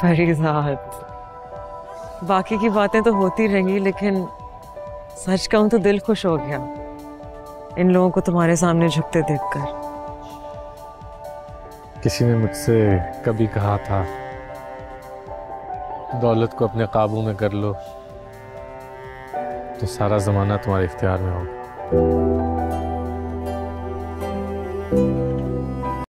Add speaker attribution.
Speaker 1: फरीजाद बाकी की बातें तो होती रहेंगी लेकिन सच कहूँ तो दिल खुश हो गया। इन लोगों को तुम्हारे सामने झुकते देखकर।
Speaker 2: किसी ने मुझसे कभी कहा था, दौलत को अपने काबू में कर लो तो सारा जमाना तुम्हारे इख्तियार में होगा।